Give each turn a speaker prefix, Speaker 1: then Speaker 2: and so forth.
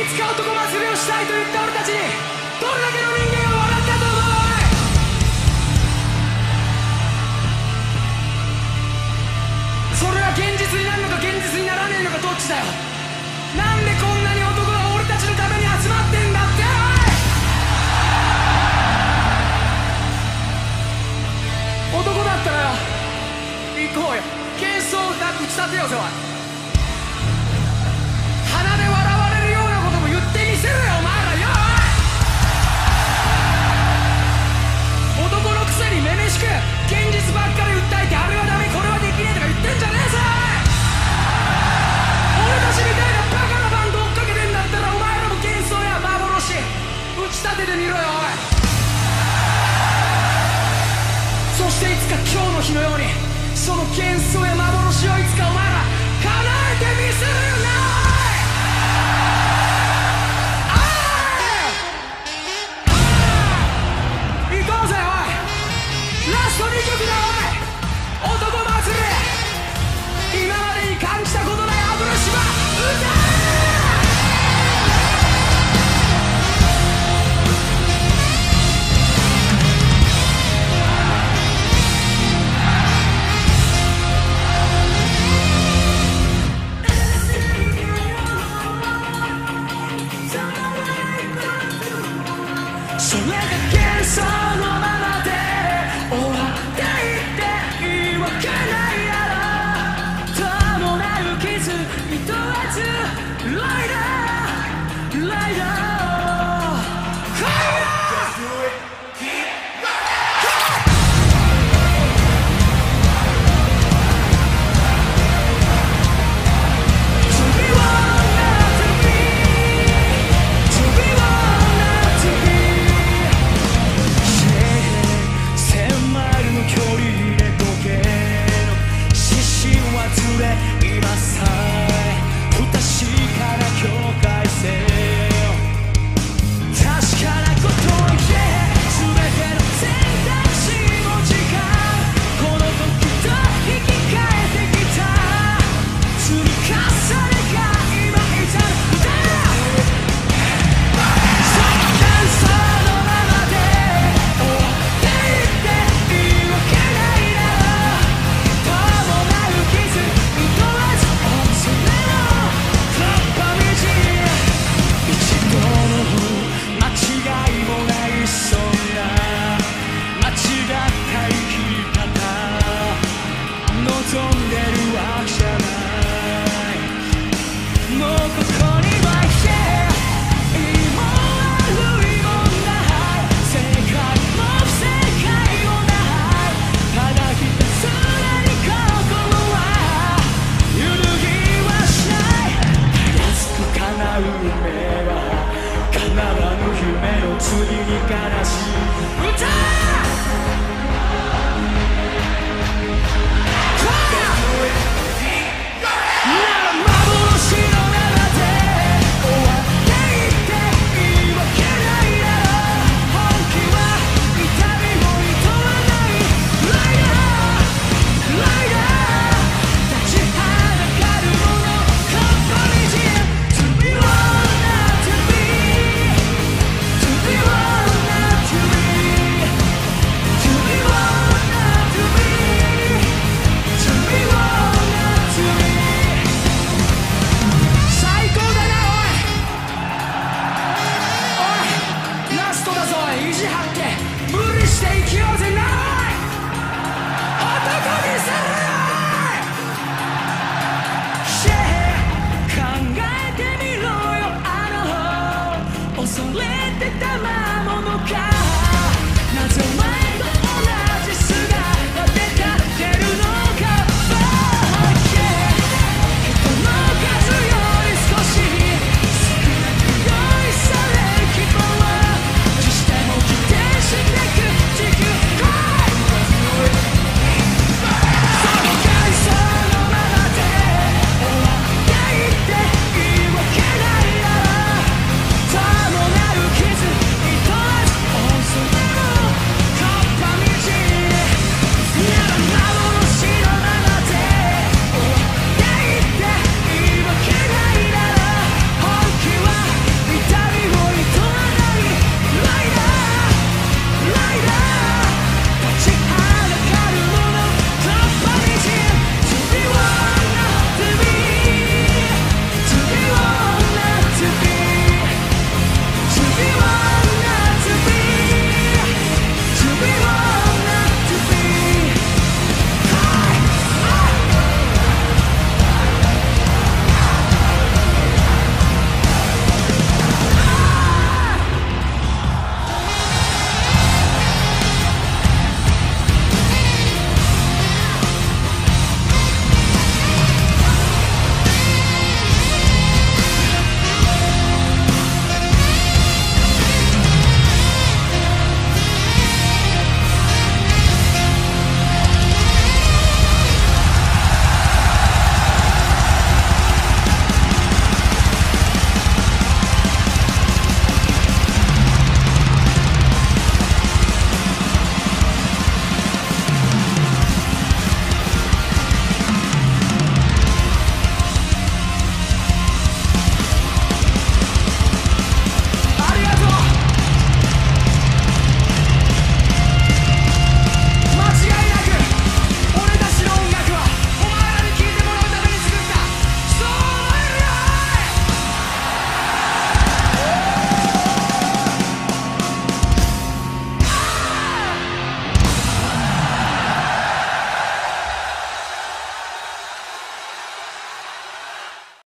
Speaker 1: いつか男祭りをしたいと言った俺たちにどれだけの意地張って無理して生きようぜない男にさる、yeah、考えてみろよ。あの方。恐れてたまものか。謎